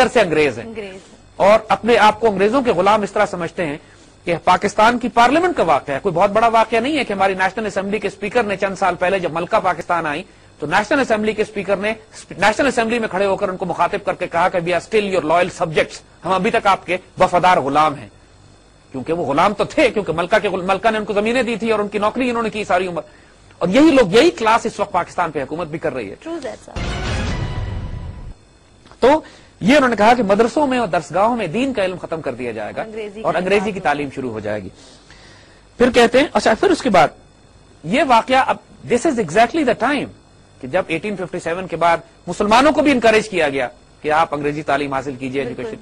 टक्कर से अंग्रेज़ हैं। और अपने आप को अंग्रेज़ों के गुलाम इस तरह समझते हैं कि पाकिस्तान की पार्लियामेंट का वाक्य है। कोई बहुत बड़ा वाक्य नहीं है कि हमारी नेशनल असेंबली के स्पीकर ने चंद साल पहले जब मलका पाकिस्तान आई तो नेशनल असेंबली के स्पीकर ने नेशनल असेंबली में खड़े होकर उनको मुखातिब करके कहा कि we are still your loyal subjects हम अभी तक आपके वफादार गुलाम हैं। क्योंकि वो गुलाम तो थे क्योंकि मलका के मलका ने उनको जमीनें दी थी और उनकी नौकरी इन्होंने की सारी उम्र। और यही लोग यही क्लास इस वक्त पाकिस्तान पे हुकूमत भी कर रही है। तो ये उन्होंने कहा कि मदरसों में और दरसगाहों में दीन का इल्म खत्म कर दिया जाएगा अंग्रेज़ी और अंग्रेज़ी की। तालीम शुरू हो जाएगी फिर कहते हैं अच्छा फिर उसके बाद ये वाकया अब this is exactly the time कि जब 1857 के बाद मुसलमानों को भी इंकरेज किया गया कि आप अंग्रेज़ी तालीम हासिल कीजिए एजुकेशन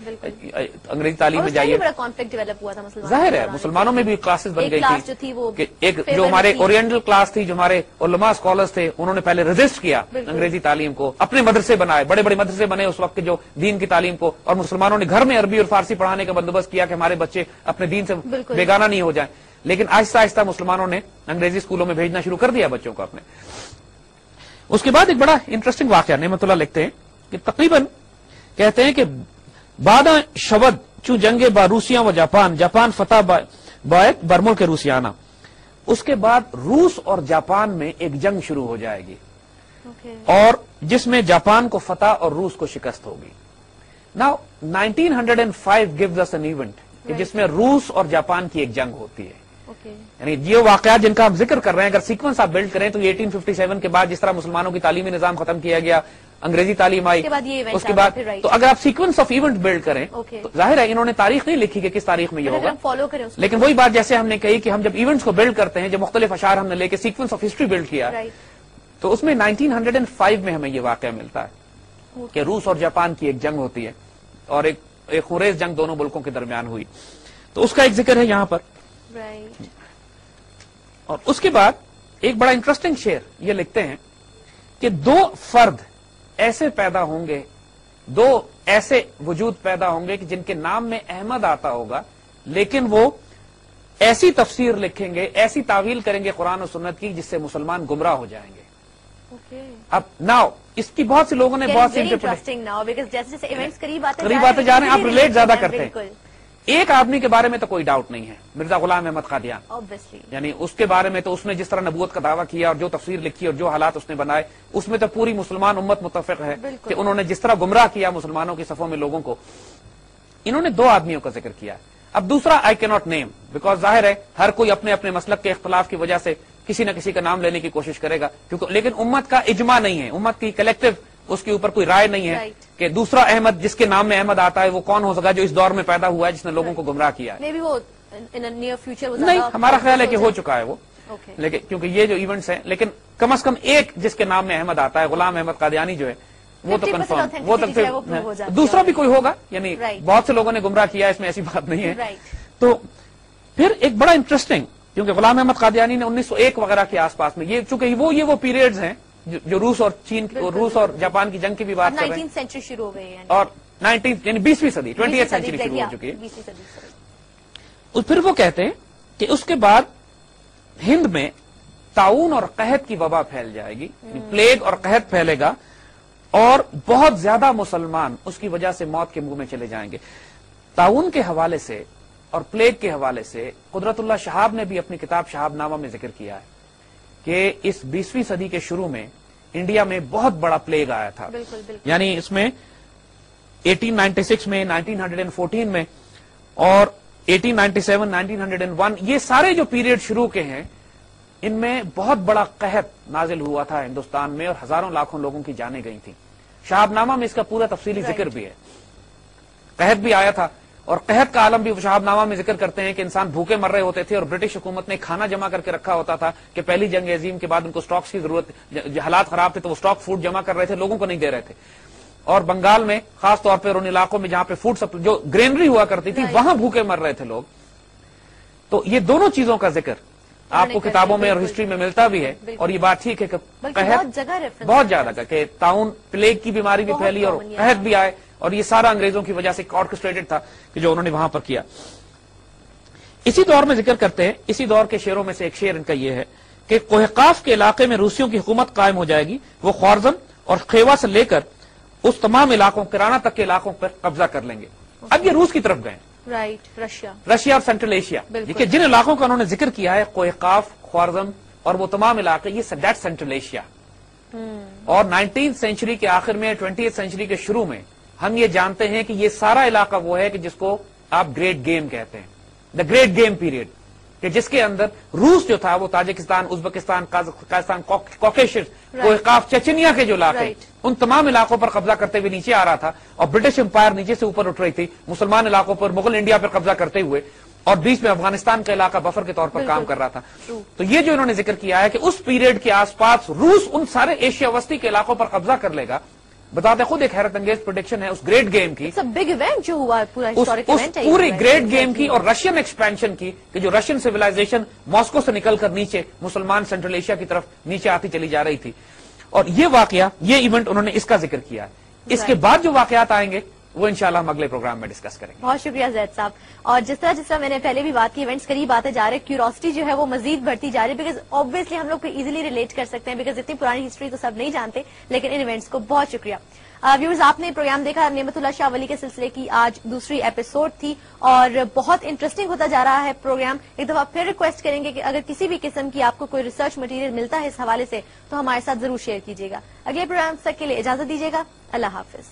अंग्रेज़ी तालीम में जाइए। बड़ा कॉन्फ्लिक्ट डेवलप हुआ था मुसलमानों ज़ाहिर है मुसलमानों में भी क्लासेस बन गई थी थी वो कि एक जो हमारे। ओरिएंटल क्लास थी जो हमारे उलमा स्कॉलर्स थे उन्होंने पहले रजिस्ट किया अंग्रेज़ी तालीम को अपने मदरसे बनाए बड़े बड़े मदरसे बने उस वक्त के जो दीन की तालीम को और मुसलमानों ने घर में अरबी और फारसी पढ़ाने का बंदोबस्त किया कि हमारे बच्चे अपने दीन से बेगाना नहीं हो जाए। लेकिन आहिस्ता आहिस्ता मुसलमानों ने अंग्रेज़ी स्कूलों में भेजना शुरू कर दिया बच्चों को अपने। उसके बाद एक बड़ा इंटरेस्टिंग वाक्य नेमतुल्ला लिखते हैं कि तकरीबन कहते हैं कि बादा शबद चू जंगे बा रूसिया व जापान जापान फतेह बा- बायत बरमुल के रूसियाना उसके बाद रूस और जापान में एक जंग शुरू हो जाएगी Okay. और जिसमें जापान को फतह और रूस को शिकस्त होगी now 1905 gives us an event. जिसमें रूस और जापान की एक जंग होती है. यानी ये वाकयात जिनका आप ज़िक्र कर रहे हैं अगर सीक्वेंस आप बिल्ड करें तो ये 1857 के बाद जिस तरह मुसलमानों की तालीमी निज़ाम खत्म किया गया अंग्रेज़ी तालीम आई उसके बाद. तो अगर आप सीक्वेंस ऑफ़ इवेंट बिल्ड करें तो ज़ाहिर है इन्होंने तारीख नहीं लिखी कि किस तारीख में ये होगा। फॉलो करें लेकिन वही बात जैसे हमने कही कि हम जब इवेंट्स को बिल्ड करते हैं जब मुख्तलिफ़ अशार हमने लेके सीक्वेंस ऑफ़ हिस्ट्री बिल्ड किया तो उसमें 1905 में हमें ये वाकया मिलता है कि रूस और जापान की एक जंग होती है और एक एक खुरेज जंग दोनों मुल्कों के दरमियान हुई। तो उसका एक ज़िक्र है यहाँ पर। राइट और उसके बाद एक बड़ा इंटरेस्टिंग शेर ये लिखते हैं कि दो फर्द ऐसे पैदा होंगे दो ऐसे वजूद पैदा होंगे कि जिनके नाम में अहमद आता होगा लेकिन वो ऐसी तफसीर लिखेंगे ऐसी तावील करेंगे कुरान और सुन्नत की जिससे मुसलमान गुमराह हो जाएँगे। ओके अब नाउ इसकी बहुत से लोगों ने बहुत सी इंटरेस्टिंग नाउ बिकॉज़ जैसे जैसे इवेंट्स करीब आते करीब आते जा रहे हैं आप रिलेट ज़्यादा करते हैं। बिल्कुल। एक आदमी के बारे में तो कोई डाउट नहीं है। मिर्ज़ा गुलाम अहमद कादियान ऑब्वियसली यानी उसके बारे में तो उसने जिस तरह नबूत का दावा किया और जो तफसीर लिखी और जो हालात उसने बनाए उसमें तो पूरी मुसलमान उम्मत मुतफिक है कि उन्होंने जिस तरह गुमराह किया मुसलमानों की सफों में लोगों को। इन्होंने दो आदमियों का ज़िक्र किया। अब दूसरा आई के नॉट नेम बिकॉज़ ज़ाहिर है हर कोई अपने अपने मसलक के इख्तलाफ की वजह से किसी न किसी का नाम लेने की कोशिश करेगा क्योंकि लेकिन उम्मत का इजमा नहीं है। उम्मत की कलेक्टिव उसके ऊपर कोई राय नहीं है. कि दूसरा अहमद जिसके नाम में अहमद आता है वो कौन हो सका जो इस दौर में पैदा हुआ है जिसने लोगों को गुमराह किया है। वो नियर फ्यूचर नहीं हमारा ख्याल है कि हो चुका है वो। लेकिन क्योंकि ये जो इवेंट्स हैं लेकिन कम अज कम एक जिसके नाम में अहमद आता है गुलाम अहमद कादियानी जो है वो तो 50% वो तो हो फिर दूसरा भी कोई होगा यानी बहुत से लोगों ने गुमराह किया इसमें ऐसी बात नहीं है। तो फिर एक बड़ा इंटरेस्टिंग क्योंकि गुलाम अहमद कादियानी ने 1901 वगैरह के आसपास में ये चूँकि वो ये वो पीरियड्स हैं जो, रूस और चीन की- रूस और जापान की जंग की भी बात कर रहे हैं। सेंचुरी शुरू हो गई है। और 19 यानी बीसवीं सदी ट्वेंटी सेंचुरी शुरू हो चुकी है। फिर वो कहते हैं कि उसके बाद हिंद में ताउन और कहत की वबा फैल जाएगी। प्लेग और कहत फैलेगा और बहुत ज़्यादा मुसलमान उसकी वजह से मौत के मुँह में चले जाएँगे। ताउन के हवाले से और प्लेग के हवाले से कुदरतुल्ला शहाब ने भी अपनी किताब शहाबनामा में ज़िक्र किया है। कि इस बीसवीं सदी के शुरू में इंडिया में बहुत बड़ा प्लेग आया था। बिल्कुल बिल्कुल। यानी इसमें 1896 में 1914 में और 1897 1901 ये सारे जो पीरियड शुरू के हैं इनमें बहुत बड़ा कहत नाजिल हुआ था हिंदुस्तान में और हज़ारों लाखों लोगों की जाने गई थी। शाहबनामा में इसका पूरा तफसीली. ज़िक्र भी है। कहत भी आया था और कहत का आलम भी शहाबनामा में ज़िक्र करते हैं कि इंसान भूखे मर रहे होते थे और ब्रिटिश हुकूमत ने खाना जमा करके रखा होता था कि पहली जंग अजीम के बाद उनको स्टॉक्स की ज़रूरत हालात खराब थे तो वो स्टॉक फ़ूड जमा कर रहे थे लोगों को नहीं दे रहे थे और बंगाल में खास तौर पर उन इलाकों में जहाँ पे फ़ूड सप्लाई जो ग्रेनरी हुआ करती थी. वहाँ भूखे मर रहे थे लोग तो ये दोनों चीज़ों का ज़िक्र आपको किताबों में और। हिस्ट्री में मिलता भी है। और ये बात ठीक है कि बहुत ज़्यादा का कि ताउन प्लेग की बीमारी भी फैली और कहत भी आए और ये सारा अंग्रेज़ों की वजह से ऑर्केस्ट्रेटेड था कि जो उन्होंने वहाँ पर किया। इसी दौर में ज़िक्र करते हैं इसी दौर के शेरों में से एक शेर इनका यह है कि कोहकाफ के इलाके में रूसियों की हुकूमत कायम हो जाएगी वो ख्वारजम और खेवा से लेकर उस तमाम इलाकों किराना तक के इलाकों पर कब्जा कर लेंगे। अब ये रूस की तरफ़ गए। राइट रशिया रशिया और सेंट्रल एशिया। देखिए जिन इलाकों का उन्होंने ज़िक्र किया है कोहकाफ ख्वारजम और वो तमाम इलाके ये डेट सेंट्रल एशिया और नाइनटीन सेंचुरी के आखिर में ट्वेंटी सेंचुरी के शुरू में हम ये जानते हैं कि ये सारा इलाका वो है कि जिसको आप ग्रेट गेम कहते हैं. द ग्रेट गेम पीरियड कि जिसके अंदर रूस जो था वो ताजिकिस्तान उज्बेकिस्तान काजकिस्तान कॉकेशियस कोयकाफ चेचनिया के जो इलाके Right. उन तमाम इलाकों पर कब्जा करते हुए नीचे आ रहा था और ब्रिटिश एम्पायर नीचे से ऊपर उठ रही थी मुसलमान इलाकों पर मुगल इंडिया पर कब्जा करते हुए और बीच में अफ़गानिस्तान का इलाका बफर के तौर पर काम कर रहा था. तो ये जो इन्होंने ज़िक्र किया है कि उस पीरियड के आसपास रूस उन सारे एशिया वस्ती के इलाकों पर कब्जा कर लेगा बताते खुद एक हैरत अंगेज प्रोडिक्शन है उस ग्रेट गेम की। बिग इवेंट जो हुआ है, पूरा उस, उस है पूरी ग्रेट गेम की। और रशियन एक्सपेंशन की कि जो रशियन सिविलाइजेशन मॉस्को से निकलकर नीचे मुसलमान सेंट्रल एशिया की तरफ़ नीचे आती चली जा रही थी। और ये वाकया ये इवेंट उन्होंने इसका ज़िक्र किया है। इसके बाद जो वाकयात आएँगे वो इंशाल्लाह हम अगले प्रोग्राम में डिस्कस करेंगे। बहुत शुक्रिया जैद साहब। और जिस तरह जिस तरह मैंने पहले भी बात की इवेंट्स करीब आते जा रहे क्यूरोसिटी जो है वो मजीद बढ़ती जा रही है बिकॉज़ ऑब्वियसली हम लोग को इजीली रिलेट कर सकते हैं बिकॉज़ इतनी पुरानी हिस्ट्री तो सब नहीं जानते, लेकिन इन इवेंट्स को बहुत शुक्रिया। व्यूअर्स आपने प्रोग्राम देखा नियमतुल्ला शाह वली के सिलसिले की आज दूसरी एपिसोड थी, और बहुत इंटरेस्टिंग होता जा रहा है प्रोग्राम एक दफ़ा फिर रिक्वेस्ट करेंगे कि अगर किसी भी किस्म की आपको कोई रिसर्च मटेरियल मिलता है इस हवाले से तो हमारे साथ ज़रूर शेयर कीजिएगा। अगले प्रोग्राम तक के लिए इजाज़त दीजिएगा। अल्लाह हाफिज।